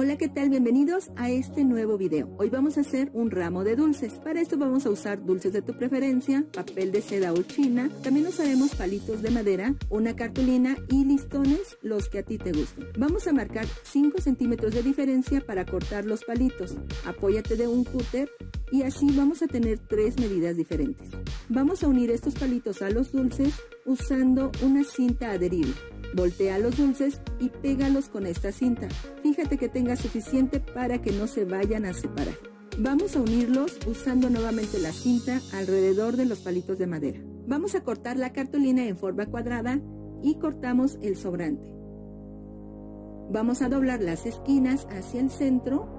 Hola, ¿qué tal? Bienvenidos a este nuevo video. Hoy vamos a hacer un ramo de dulces. Para esto vamos a usar dulces de tu preferencia, papel de seda o china. También usaremos palitos de madera, una cartulina y listones, los que a ti te gusten. Vamos a marcar 5 centímetros de diferencia para cortar los palitos. Apóyate de un cúter y así vamos a tener tres medidas diferentes. Vamos a unir estos palitos a los dulces usando una cinta adherible. Voltea los dulces y pégalos con esta cinta. Fíjate que tenga suficiente para que no se vayan a separar. Vamos a unirlos usando nuevamente la cinta alrededor de los palitos de madera. Vamos a cortar la cartulina en forma cuadrada y cortamos el sobrante. Vamos a doblar las esquinas hacia el centro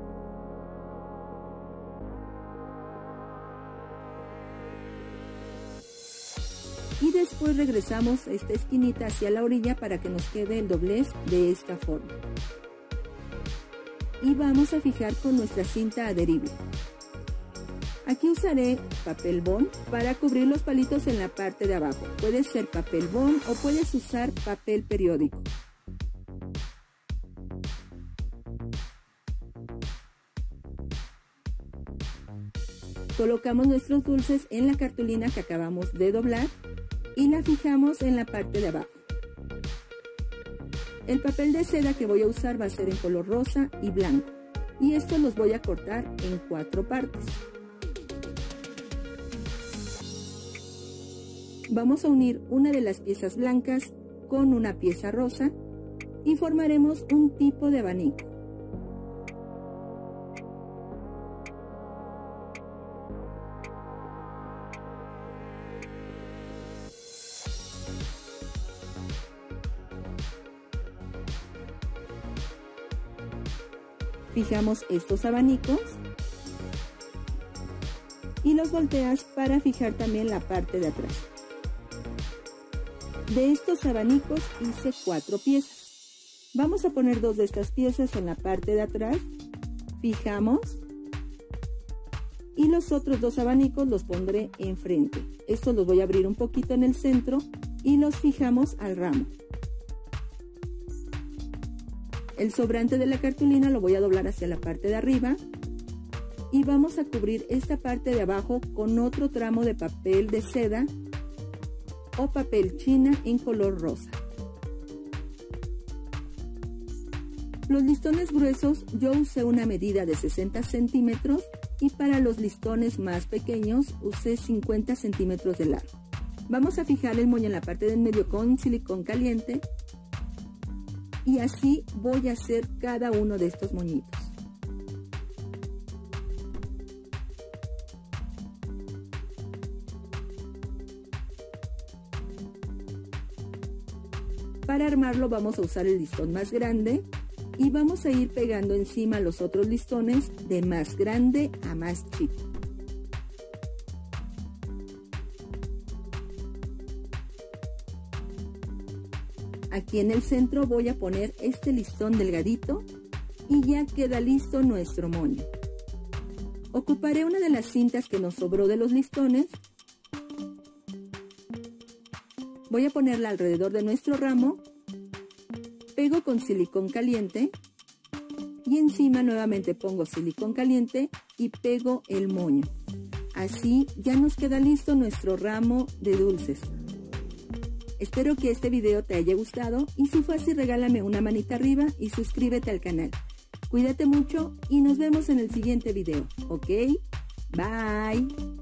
después regresamos esta esquinita hacia la orilla para que nos quede el doblez de esta forma. Y vamos a fijar con nuestra cinta adherible. Aquí usaré papel bond para cubrir los palitos en la parte de abajo. Puede ser papel bond o puedes usar papel periódico. Colocamos nuestros dulces en la cartulina que acabamos de doblar y la fijamos en la parte de abajo. El papel de seda que voy a usar va a ser en color rosa y blanco y esto los voy a cortar en cuatro partes. Vamos a unir una de las piezas blancas con una pieza rosa y formaremos un tipo de abanico. Fijamos estos abanicos y los volteas para fijar también la parte de atrás. De estos abanicos hice cuatro piezas. Vamos a poner dos de estas piezas en la parte de atrás, fijamos y los otros dos abanicos los pondré enfrente. Estos los voy a abrir un poquito en el centro y los fijamos al ramo. El sobrante de la cartulina lo voy a doblar hacia la parte de arriba y vamos a cubrir esta parte de abajo con otro tramo de papel de seda o papel china en color rosa. Los listones gruesos yo usé una medida de 60 centímetros y para los listones más pequeños usé 50 centímetros de largo. Vamos a fijar el moño en la parte del medio con silicón caliente y así voy a hacer cada uno de estos moñitos. Para armarlo vamos a usar el listón más grande y vamos a ir pegando encima los otros listones de más grande a más chico. Aquí en el centro voy a poner este listón delgadito y ya queda listo nuestro moño. Ocuparé una de las cintas que nos sobró de los listones. Voy a ponerla alrededor de nuestro ramo. Pego con silicón caliente. Y encima nuevamente pongo silicón caliente y pego el moño. Así ya nos queda listo nuestro ramo de dulces. Espero que este video te haya gustado y si fue así regálame una manita arriba y suscríbete al canal. Cuídate mucho y nos vemos en el siguiente video, ¿ok? Bye.